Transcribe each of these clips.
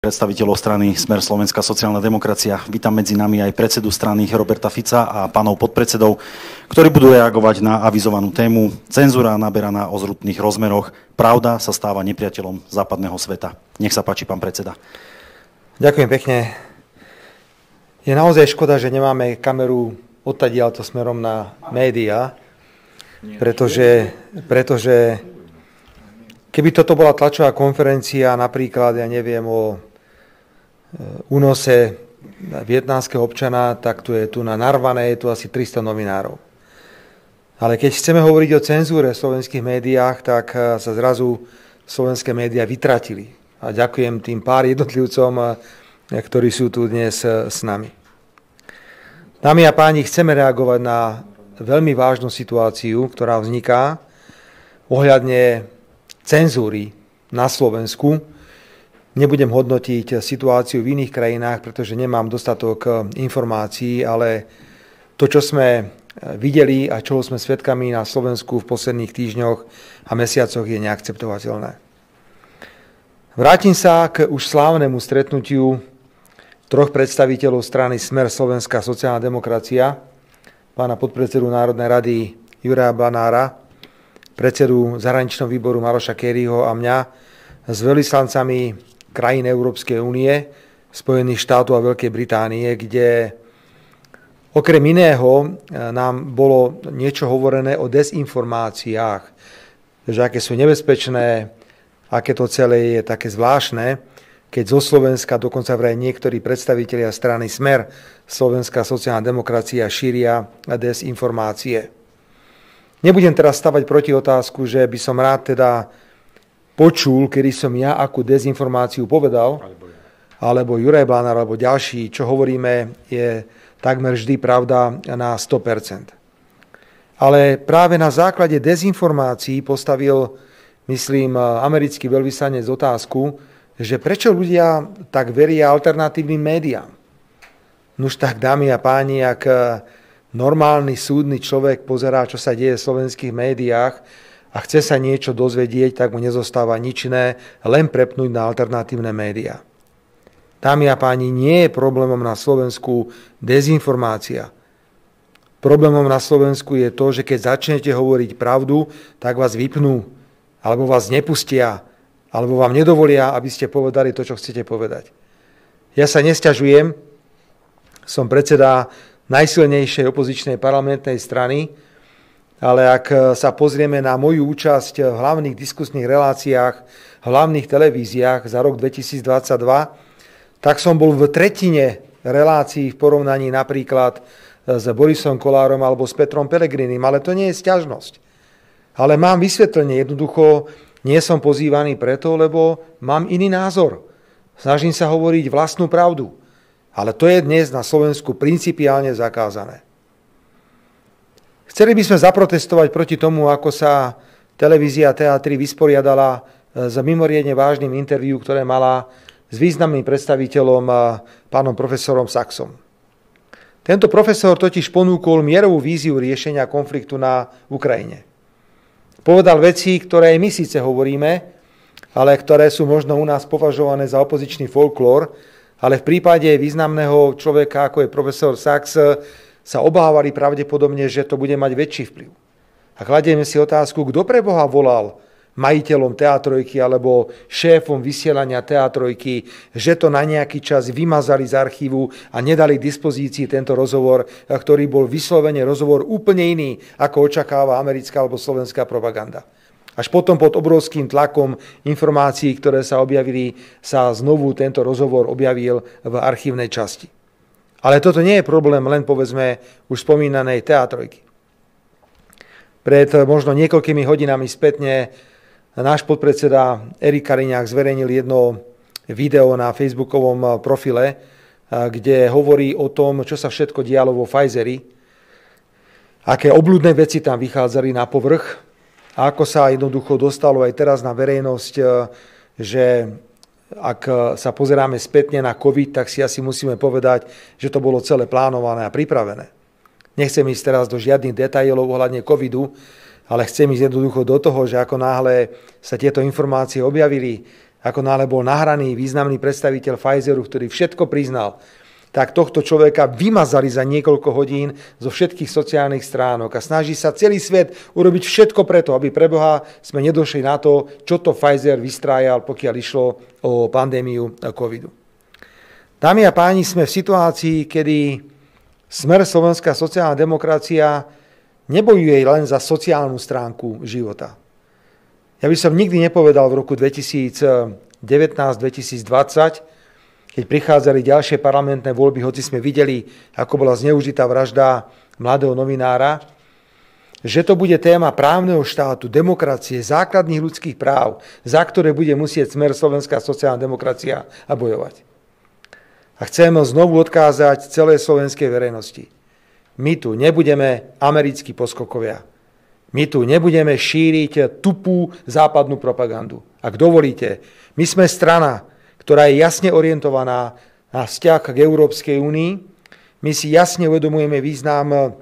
predstaviteľov strany Smer Slovenská sociálna demokracia. Vítam medzi nami aj predsedu strany Roberta Fica a pánov podpredsedov, ktorí budú reagovať na avizovanú tému Cenzúra naberaná o zrutných rozmeroch. Pravda sa stáva nepriateľom západného sveta. Nech sa páči, pán predseda. Ďakujem pekne. Je naozaj škoda, že nemáme kameru odtadiaľto smerom na médiá, pretože, pretože keby toto bola tlačová konferencia, napríklad, ja neviem, o únose vietnámskeho občana, tak tu je tu na Narvané, je tu asi 300 novinárov. Ale keď chceme hovoriť o cenzúre v slovenských médiách, tak eh, sa zrazu slovenské médiá vytratili. A ďakujem tým pár jednotlivcom, eh, ktorí sú tu dnes s nami. Dámy a páni, chceme reagovať na veľmi vážnu situáciu, ktorá vzniká ohľadne cenzúry na Slovensku, Nebudem hodnotiť situáciu v iných krajinách, pretože nemám dostatok eh, informácií, ale to, čo sme eh, videli a čoho sme svedkami na Slovensku v posledných týždňoch a mesiacoch, je neakceptovateľné. Vrátim sa k už slávnemu stretnutiu troch predstaviteľov strany Smer Slovenská sociálna demokracia, pána podpredsedu Národnej rady Juraja Banára, predsedu zahraničného výboru Maroša Kerryho a mňa s veľvyslancami krajín Európskej únie, Spojených štátov a Veľkej Británie, kde okrem iného e, nám bolo niečo hovorené o dezinformáciách, že aké sú nebezpečné, aké to celé je také zvláštne, keď zo Slovenska dokonca vraj niektorí predstavitelia strany Smer, Slovenská sociálna demokracia, šíria dezinformácie. Nebudem teraz stavať proti otázku, že by som rád teda počul, kedy som ja akú dezinformáciu povedal, alebo Juraj Blánár, alebo ďalší, čo hovoríme, je takmer vždy pravda na 100%. Ale práve na základe dezinformácií postavil, myslím, americký veľvyslanec otázku, že prečo ľudia tak veria alternatívnym médiám. Nuž tak, dámy a páni, ak normálny súdny človek pozerá, čo sa deje v slovenských médiách, a chce sa niečo dozvedieť, tak mu nezostáva nič iné, len prepnúť na alternatívne médiá. Dámy a páni, nie je problémom na Slovensku dezinformácia. Problémom na Slovensku je to, že keď začnete hovoriť pravdu, tak vás vypnú, alebo vás nepustia, alebo vám nedovolia, aby ste povedali to, čo chcete povedať. Ja sa nesťažujem, som predseda najsilnejšej opozičnej parlamentnej strany, ale ak e, sa pozrieme na moju účasť v hlavných diskusných reláciách, v hlavných televíziách za rok 2022, tak som bol v tretine relácií v porovnaní napríklad e, s Borisom Kolárom alebo s Petrom Pelegrinim, ale to nie je sťažnosť. Ale mám vysvetlenie, jednoducho nie som pozývaný preto, lebo mám iný názor. Snažím sa hovoriť vlastnú pravdu. Ale to je dnes na Slovensku principiálne zakázané. Chceli by sme zaprotestovať proti tomu, ako sa televízia Teatry vysporiadala e, s mimoriadne vážnym interviu, ktoré mala s významným predstaviteľom, e, pánom profesorom Saxom. Tento profesor totiž ponúkol mierovú víziu riešenia konfliktu na Ukrajine. Povedal veci, ktoré my síce hovoríme, ale ktoré sú možno u nás považované za opozičný folklór, ale v prípade významného človeka, ako je profesor Sachs, sa obávali pravdepodobne, že to bude mať väčší vplyv. A kladieme si otázku, kto pre Boha volal majiteľom teatrojky alebo šéfom vysielania teatrojky, že to na nejaký čas vymazali z archívu a nedali k dispozícii tento rozhovor, ktorý bol vyslovene rozhovor úplne iný, ako očakáva americká alebo slovenská propaganda. Až potom pod obrovským tlakom informácií, ktoré sa objavili, sa znovu tento rozhovor objavil v archívnej časti. Ale toto nie je problém len povedzme už spomínanej teatrojky. Pred možno niekoľkými hodinami spätne náš podpredseda Erik Kariňák zverejnil jedno video na facebookovom profile, kde hovorí o tom, čo sa všetko dialo vo Pfizeri, aké oblúdne veci tam vychádzali na povrch a ako sa jednoducho dostalo aj teraz na verejnosť, že ak e, sa pozeráme spätne na COVID, tak si asi musíme povedať, že to bolo celé plánované a pripravené. Nechcem ísť teraz do žiadnych detailov ohľadne covidu, ale chcem ísť jednoducho do toho, že ako náhle sa tieto informácie objavili, ako nále bol nahraný významný predstaviteľ Pfizeru, ktorý všetko priznal, tak tohto človeka vymazali za niekoľko hodín zo všetkých sociálnych stránok a snaží sa celý svet urobiť všetko preto, aby pre Boha sme nedošli na to, čo to Pfizer vystrájal, pokiaľ išlo o pandémiu covidu. Dámy a páni, sme v situácii, kedy smer Slovenská sociálna demokracia nebojuje len za sociálnu stránku života. Ja by som nikdy nepovedal v roku 2019-2020, keď prichádzali ďalšie parlamentné voľby, hoci sme videli, ako bola zneužitá vražda mladého novinára, že to bude téma právneho štátu, demokracie, základných ľudských práv, za ktoré bude musieť smer Slovenská sociálna demokracia a bojovať. A chcem znovu odkázať celej slovenskej verejnosti. My tu nebudeme americkí poskokovia. My tu nebudeme šíriť tupú západnú propagandu. Ak dovolíte, my sme strana, ktorá je jasne orientovaná na vzťah k Európskej únii. My si jasne uvedomujeme význam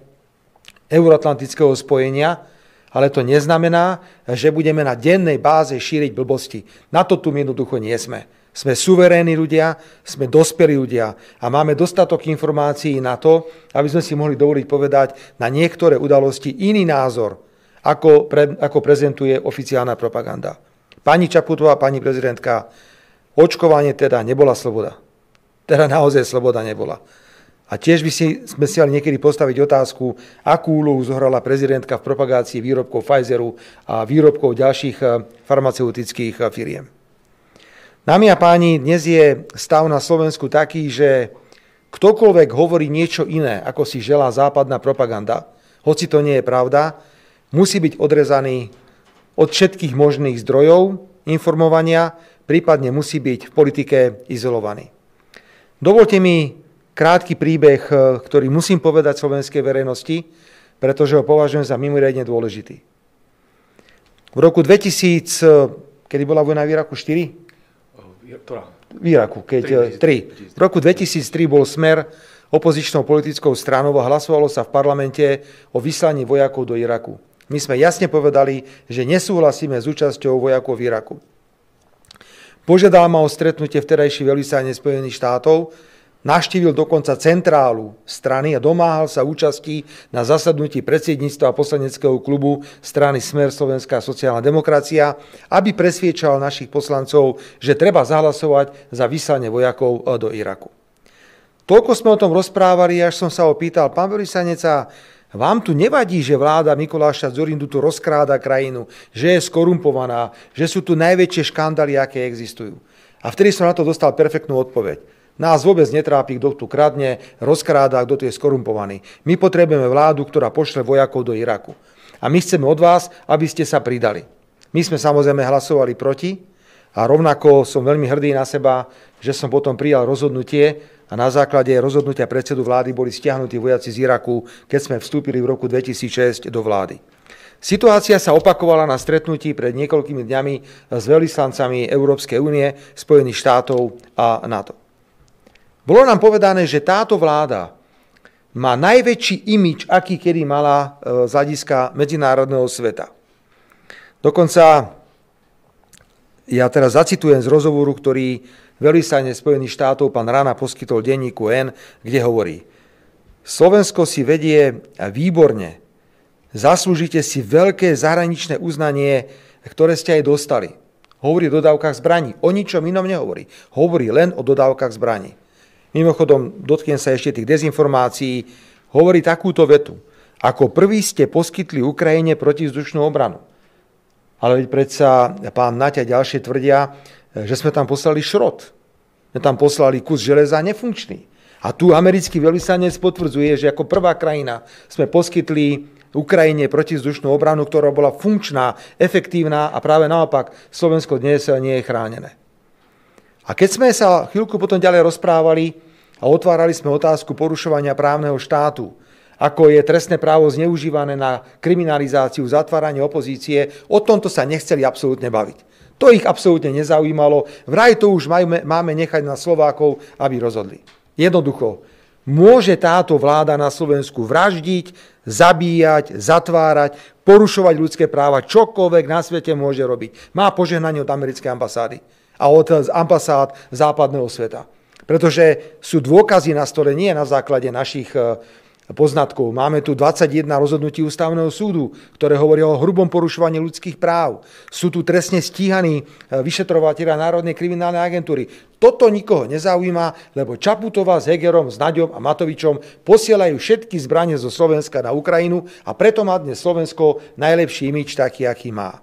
euroatlantického spojenia, ale to neznamená, že budeme na dennej báze šíriť blbosti. Na to tu jednoducho nie sme. Sme suverénni ľudia, sme dospelí ľudia a máme dostatok informácií na to, aby sme si mohli dovoliť povedať na niektoré udalosti iný názor, ako, pre, ako prezentuje oficiálna propaganda. Pani Čaputová, pani prezidentka, Očkovanie teda nebola sloboda. Teda naozaj sloboda nebola. A tiež by si, sme si ale niekedy postaviť otázku, akú úlohu zohrala prezidentka v propagácii výrobkov Pfizeru a výrobkov ďalších eh, farmaceutických eh, firiem. Dámy a páni, dnes je stav na Slovensku taký, že ktokoľvek hovorí niečo iné, ako si želá západná propaganda, hoci to nie je pravda, musí byť odrezaný od všetkých možných zdrojov informovania, prípadne musí byť v politike izolovaný. Dovolte mi krátky príbeh, eh, ktorý musím povedať slovenskej verejnosti, pretože ho považujem za mimoriadne dôležitý. V roku 2000, eh, kedy bola vojna v Iraku 4? V Iraku, keď 3. Eh, v roku 2003 bol smer opozičnou politickou stranou a hlasovalo sa v parlamente o vyslaní vojakov do Iraku. My sme jasne povedali, že nesúhlasíme s účasťou vojakov v Iraku. Požiadal ma o stretnutie vterajší veľvyslanec Spojených štátov, Naštívil dokonca centrálu strany a domáhal sa účasti na zasadnutí predsedníctva poslaneckého klubu strany Smer Slovenská sociálna demokracia, aby presviečal našich poslancov, že treba zahlasovať za vyslanie vojakov do Iraku. Toľko sme o tom rozprávali, až som sa opýtal, pán veľvyslanec, vám tu nevadí, že vláda Mikuláša Zurindu tu rozkráda krajinu, že je skorumpovaná, že sú tu najväčšie škandály, aké existujú. A vtedy som na to dostal perfektnú odpoveď. Nás vôbec netrápi, kto tu kradne, rozkráda, kto tu je skorumpovaný. My potrebujeme vládu, ktorá pošle vojakov do Iraku. A my chceme od vás, aby ste sa pridali. My sme samozrejme hlasovali proti a rovnako som veľmi hrdý na seba, že som potom prijal rozhodnutie, a na základe rozhodnutia predsedu vlády boli stiahnutí vojaci z Iraku, keď sme vstúpili v roku 2006 do vlády. Situácia sa opakovala na stretnutí pred niekoľkými dňami s veľvyslancami Európskej únie, Spojených štátov a NATO. Bolo nám povedané, že táto vláda má najväčší imič, aký kedy mala e, z hľadiska medzinárodného sveta. Dokonca, ja teraz zacitujem z rozhovoru, ktorý veľvyslanec Spojených štátov, pán Rana, poskytol denníku N, kde hovorí, Slovensko si vedie výborne, zaslúžite si veľké zahraničné uznanie, ktoré ste aj dostali. Hovorí o dodávkach zbraní. O ničom inom nehovorí. Hovorí len o dodávkach zbraní. Mimochodom, dotknem sa ešte tých dezinformácií. Hovorí takúto vetu. Ako prvý ste poskytli Ukrajine protizdušnú obranu. Ale veď predsa pán Naťa ďalšie tvrdia, že sme tam poslali šrot. Sme tam poslali kus železa nefunkčný. A tu americký veľvyslanec potvrdzuje, že ako prvá krajina sme poskytli Ukrajine protizdušnú obranu, ktorá bola funkčná, efektívna a práve naopak Slovensko dnes nie je chránené. A keď sme sa chvíľku potom ďalej rozprávali a otvárali sme otázku porušovania právneho štátu, ako je trestné právo zneužívané na kriminalizáciu, zatváranie opozície, o tomto sa nechceli absolútne baviť. To ich absolútne nezaujímalo. Vraj to už máme nechať na Slovákov, aby rozhodli. Jednoducho, môže táto vláda na Slovensku vraždiť, zabíjať, zatvárať, porušovať ľudské práva, čokoľvek na svete môže robiť. Má požehnanie od americkej ambasády. a od ambasád západného sveta. Pretože sú dôkazy na stole nie na základe našich e, poznatkov. Máme tu 21 rozhodnutí ústavného súdu, ktoré hovoria o hrubom porušovaní ľudských práv. Sú tu trestne stíhaní e, vyšetrovateľa Národnej kriminálnej agentúry. Toto nikoho nezaujíma, lebo Čaputová s Hegerom, s Naďom a Matovičom posielajú všetky zbranie zo Slovenska na Ukrajinu a preto má dnes Slovensko najlepší imič taký, aký má.